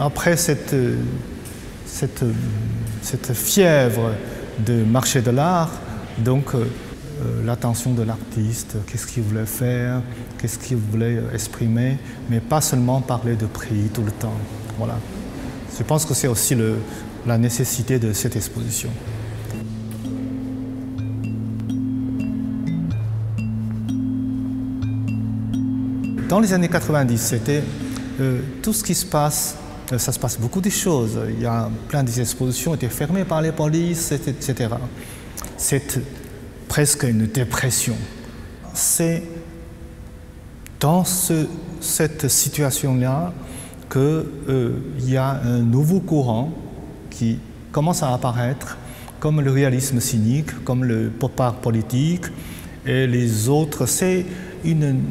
Après cette, cette, cette fièvre de marché de l'art, donc euh, euh, l'attention de l'artiste, qu'est-ce qu'il voulait faire, qu'est-ce qu'il voulait exprimer, mais pas seulement parler de prix tout le temps. Voilà. Je pense que c'est aussi le, la nécessité de cette exposition. Dans les années 90, c'était euh, tout ce qui se passe, euh, ça se passe beaucoup de choses. Il y a plein d'expositions étaient fermées par les polices, etc. C'est presque une dépression. C'est dans cette situation-là qu'il euh, y a un nouveau courant qui commence à apparaître, comme le réalisme cynique, comme le pop art politique et les autres. C'est une,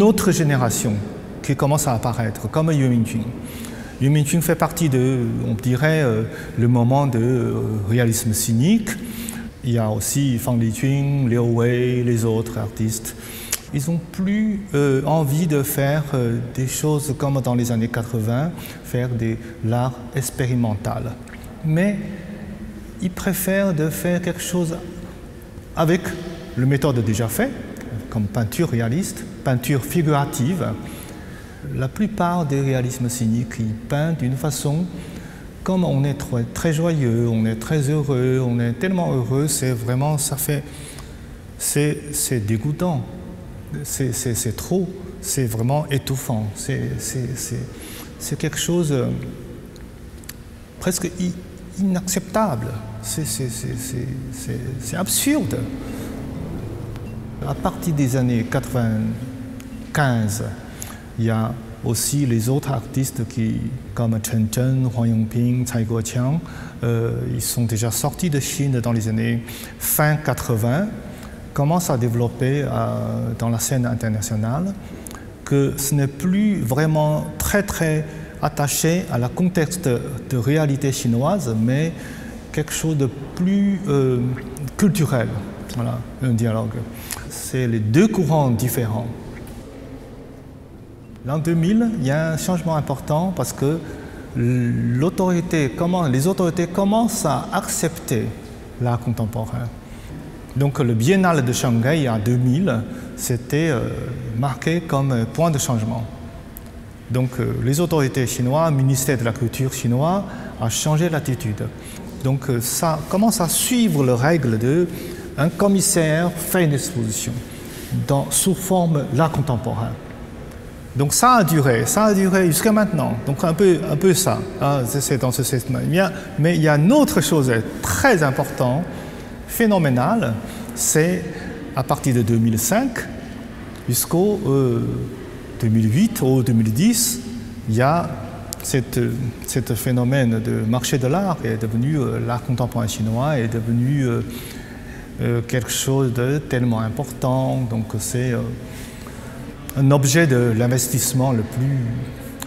autre génération qui commence à apparaître, comme Yu Mingqing. Yu Mingqing fait partie de, on dirait, euh, le moment de euh, réalisme cynique. Il y a aussi Fang Liqun, Liu Wei, les autres artistes. Ils n'ont plus euh, envie de faire des choses comme dans les années 80, faire de l'art expérimental. Mais ils préfèrent de faire quelque chose avec le méthode déjà fait, comme peinture réaliste, peinture figurative. La plupart des réalismes cyniques, ils peignent d'une façon comme on est très, joyeux, on est très heureux, on est tellement heureux, c'est vraiment, ça fait, c'est dégoûtant, c'est trop, c'est vraiment étouffant, c'est quelque chose euh, presque inacceptable, c'est absurde. À partir des années 95, il y a aussi les autres artistes qui, comme Chen Zhen, Huang Yongping, Cai Guoqiang, euh, ils sont déjà sortis de Chine dans les années fin 80, commencent à développer euh, dans la scène internationale, que ce n'est plus vraiment très très attaché à la contexte de réalité chinoise, mais quelque chose de plus euh, culturel, voilà, un dialogue. C'est les deux courants différents. L'an 2000, il y a un changement important parce que les autorités commencent à accepter l'art contemporain. Donc le biennale de Shanghai en 2000, c'était euh, marqué comme point de changement. Donc euh, les autorités chinoises, le ministère de la culture chinois a changé l'attitude. Donc euh, ça commence à suivre les règles de un commissaire fait une exposition sous forme l'art contemporain. Donc ça a duré, ça a duré jusqu'à maintenant. Donc un peu, un peu ça, hein, c'est dans ce système. Mais il y a une autre chose très importante, phénoménale, c'est à partir de 2005 jusqu'au 2008 euh, ou 2010, il y a ce phénomène de marché de l'art est devenu, euh, l'art contemporain chinois est devenu euh, quelque chose de tellement important. Donc c'est un objet de l'investissement le plus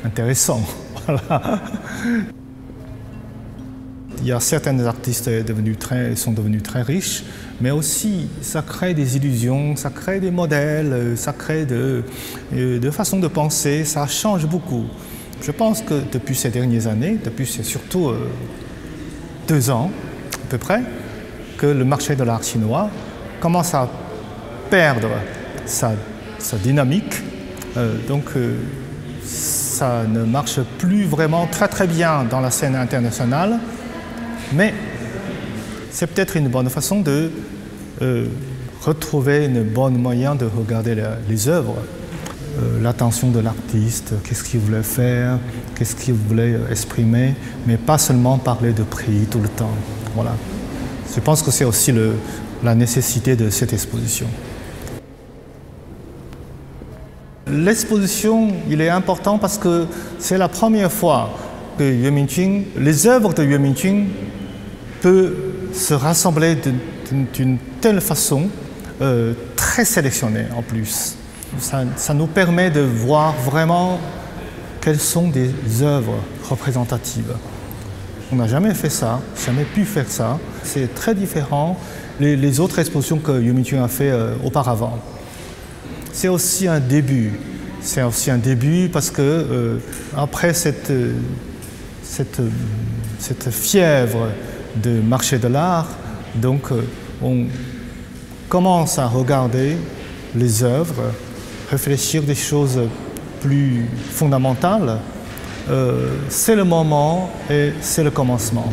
intéressant. Il y a certains artistes devenus très, sont devenus très riches, mais aussi ça crée des illusions, ça crée des modèles, ça crée de, euh, de façons de penser, ça change beaucoup. Je pense que depuis ces dernières années, depuis surtout euh, deux ans à peu près, que le marché de l'art chinois commence à perdre sa sa dynamique. Euh, donc euh, ça ne marche plus vraiment très très bien dans la scène internationale, mais c'est peut-être une bonne façon de euh, retrouver une bonne moyen de regarder les œuvres, l'attention de l'artiste, qu'est-ce qu'il voulait faire, qu'est-ce qu'il voulait exprimer, mais pas seulement parler de prix tout le temps. Voilà. Je pense que c'est aussi la nécessité de cette exposition. L'exposition, il est important parce que c'est la première fois que les œuvres de Yue Mingqing peuvent se rassembler d'une telle façon, euh, très sélectionnée en plus. Ça, nous permet de voir vraiment quelles sont des œuvres représentatives. On n'a jamais fait ça, jamais pu faire ça. C'est très différent des autres expositions que Yu Mingqing a fait euh, auparavant c'est aussi un début. c'est aussi un début parce que euh, après cette, cette, cette, fièvre de marché de l'art, donc euh, on commence à regarder les œuvres, réfléchir des choses plus fondamentales. Euh, c'est le moment et c'est le commencement.